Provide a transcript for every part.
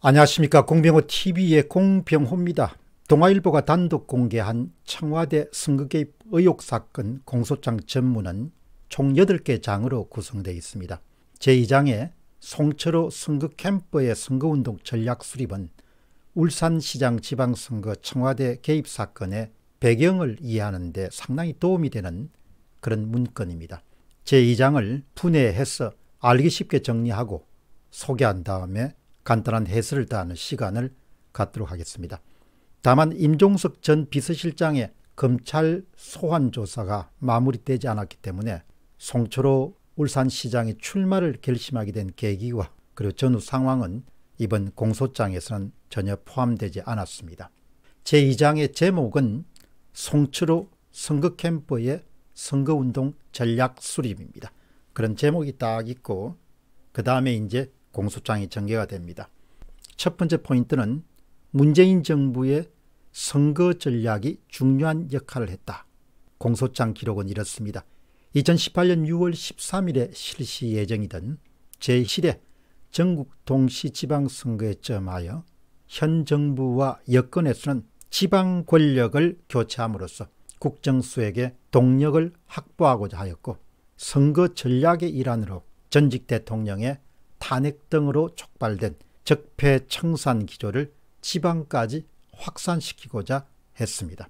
안녕하십니까 공병호 tv의 공병호입니다. 동아일보가 단독 공개한 청와대 선거 개입 의혹 사건 공소장 전문은 총 8개 장으로 구성되어 있습니다. 제2장에 송철호 선거 캠프의 선거운동 전략 수립은 울산시장 지방선거 청와대 개입 사건의 배경을 이해하는 데 상당히 도움이 되는 그런 문건입니다. 제2장을 분해해서 알기 쉽게 정리하고 소개한 다음에 간단한 해설을 다하는 시간을 갖도록 하겠습니다. 다만 임종석 전 비서실장의 검찰 소환 조사가 마무리되지 않았기 때문에 송철호 울산시장의 출마를 결심하게 된 계기와 그리고 전후 상황은 이번 공소장에서는 전혀 포함되지 않았습니다. 제2장의 제목은 송철호 선거캠프의 선거운동 전략 수립입니다. 그런 제목이 딱 있고 그 다음에 이제 공소장이 전개가 됩니다. 첫 번째 포인트는 문재인 정부의 선거 전략이 중요한 역할을 했다. 공소장 기록은 이렇습니다. 2018년 6월 13일에 실시 예정이던 제7회 전국 동시 지방선거에 점하여 현 정부와 여권에서는 지방 권력을 교체함으로써 국정수에게 동력을 확보하고자 하였고 선거 전략의 일환으로 전직 대통령의 탄핵 등으로 촉발된 적폐 청산 기조를 지방까지 확산시키고자 했습니다.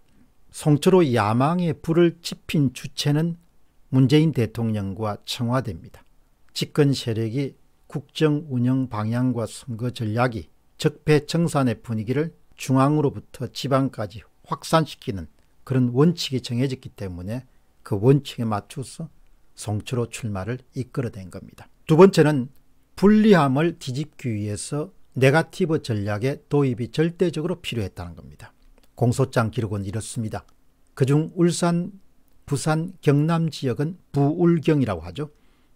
송철호 야망의 불을 지핀 주체는 문재인 대통령과 청와대입니다. 집권 세력이 국정 운영 방향과 선거 전략이 적폐 청산의 분위기를 중앙으로부터 지방까지 확산시키는 그런 원칙이 정해졌기 때문에 그 원칙에 맞춰서 송철호 출마를 이끌어낸 겁니다. 두 번째는 불리함을 뒤집기 위해서 네가티브 전략의 도입이 절대적으로 필요했다는 겁니다. 공소장 기록은 이렇습니다. 그중 울산, 부산, 경남 지역은 부울경이라고 하죠.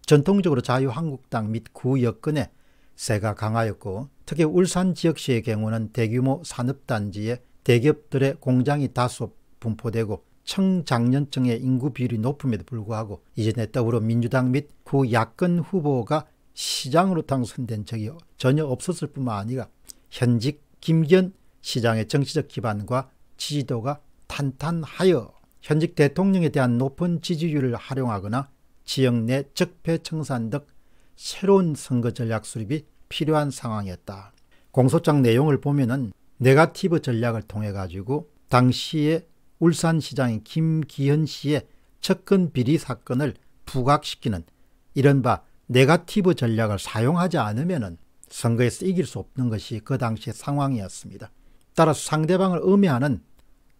전통적으로 자유한국당 및 구여권에 세가 강하였고 특히 울산 지역시의 경우는 대규모 산업단지에 대기업들의 공장이 다소 분포되고 청장년층의 인구 비율이 높음에도 불구하고 이전에 더불어민주당 및 구야권 후보가 시장으로 당선된 적이 전혀 없었을 뿐만 아니라 현직 김기현 시장의 정치적 기반과 지지도가 탄탄하여 현직 대통령에 대한 높은 지지율을 활용하거나 지역 내 적폐 청산 등 새로운 선거 전략 수립이 필요한 상황이었다. 공소장 내용을 보면은 네가티브 전략을 통해 가지고 당시에 울산시장인 김기현 씨의 측근 비리 사건을 부각시키는 이른바 네가티브 전략을 사용하지 않으면 선거에서 이길 수 없는 것이 그 당시의 상황이었습니다. 따라서 상대방을 음해하는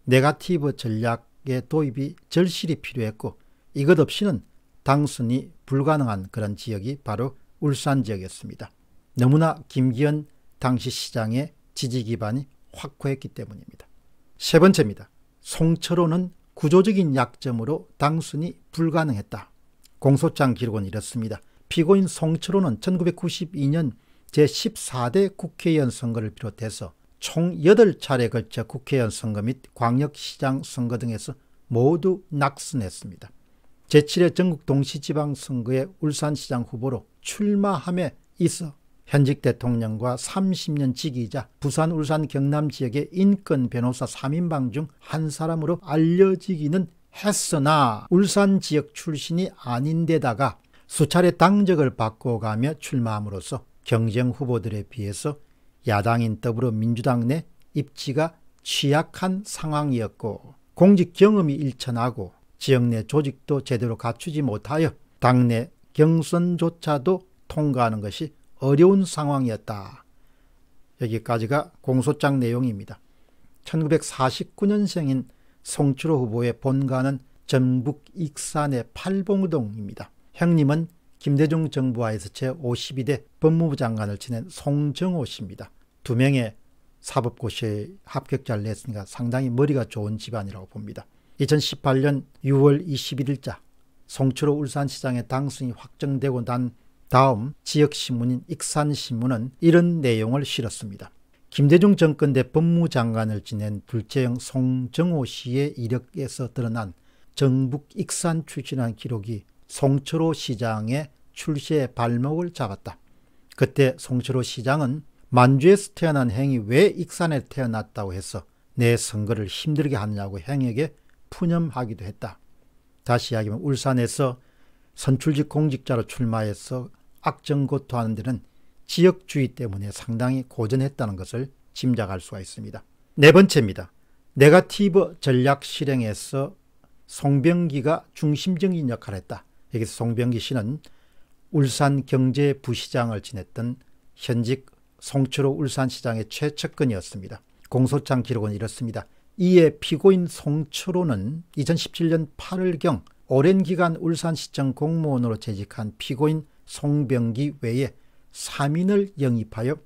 네가티브 전략의 도입이 절실히 필요했고 이것 없이는 당선이 불가능한 그런 지역이 바로 울산 지역이었습니다. 너무나 김기현 당시 시장의 지지 기반이 확고했기 때문입니다. 세 번째입니다. 송철호는 구조적인 약점으로 당선이 불가능했다. 공소장 기록은 이렇습니다. 피고인 송철호는 1992년 제14대 국회의원 선거를 비롯해서 총 8차례 걸쳐 국회의원 선거 및 광역시장 선거 등에서 모두 낙선했습니다. 제7회 전국 동시지방선거에 울산시장 후보로 출마함에 있어 현직 대통령과 30년 지기이자 부산, 울산, 경남 지역의 인권 변호사 3인방 중 한 사람으로 알려지기는 했으나 울산 지역 출신이 아닌데다가 수차례 당적을 바꿔가며 출마함으로써 경쟁 후보들에 비해서 야당인 더불어민주당 내 입지가 취약한 상황이었고 공직 경험이 일천하고 지역 내 조직도 제대로 갖추지 못하여 당내 경선조차도 통과하는 것이 어려운 상황이었다. 여기까지가 공소장 내용입니다. 1949년생인 송철호 후보의 본가는 전북 익산의 팔봉동입니다. 형님은 김대중 정부하에서 제52대 법무부 장관을 지낸 송정호 씨입니다. 두 명의 사법고시에 합격자를 냈으니까 상당히 머리가 좋은 집안이라고 봅니다. 2018년 6월 21일자 송철호 울산시장의 당선이 확정되고 난 다음 지역신문인 익산신문은 이런 내용을 실었습니다. 김대중 정권 때 법무장관을 지낸 둘째형 송정호 씨의 이력에서 드러난 정북 익산 출신한 기록이 송철호 시장의 출세의 발목을 잡았다. 그때 송철호 시장은 만주에서 태어난 행이 왜 익산에 태어났다고 해서 내 선거를 힘들게 하느냐고 행에게 푸념하기도 했다. 다시 이야기하면 울산에서 선출직 공직자로 출마해서 악정고토하는 데는 지역주의 때문에 상당히 고전했다는 것을 짐작할 수가 있습니다. 네 번째입니다. 네가티브 전략 실행에서 송병기가 중심적인 역할을 했다. 여기서 송병기 씨는 울산 경제 부시장을 지냈던 현직 송철호 울산시장의 최측근이었습니다. 공소장 기록은 이렇습니다. 이에 피고인 송철호는 2017년 8월경 오랜 기간 울산시청 공무원으로 재직한 피고인 송병기 외에 3인을 영입하여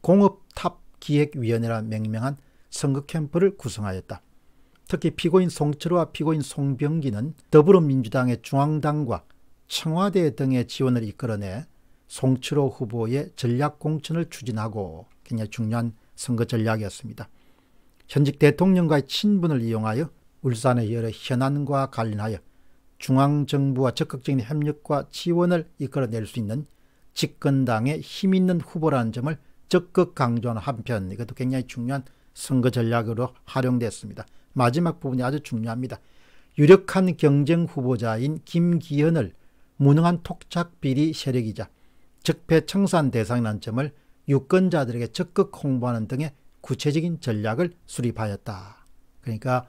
공업탑 기획위원회라 명명한 선거 캠프를 구성하였다. 특히 피고인 송철호와 피고인 송병기는 더불어민주당의 중앙당과 청와대 등의 지원을 이끌어내 송철호 후보의 전략 공천을 추진하고 굉장히 중요한 선거 전략이었습니다. 현직 대통령과의 친분을 이용하여 울산의 여러 현안과 관련하여 중앙정부와 적극적인 협력과 지원을 이끌어낼 수 있는 집권당의 힘 있는 후보라는 점을 적극 강조하는 한편 이것도 굉장히 중요한 선거 전략으로 활용됐습니다. 마지막 부분이 아주 중요합니다. 유력한 경쟁 후보자인 김기현을 무능한 톡착 비리 세력이자 적폐 청산 대상이라는 점을 유권자들에게 적극 홍보하는 등의 구체적인 전략을 수립하였다. 그러니까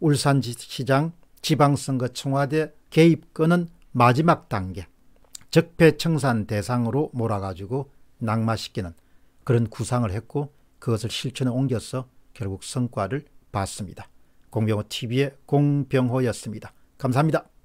울산시장 지방선거 청와대 개입권은 마지막 단계 적폐 청산 대상으로 몰아가지고 낙마시키는 그런 구상을 했고 그것을 실천에 옮겨서 결국 성과를 봤습니다. 공병호 TV의 공병호였습니다. 감사합니다.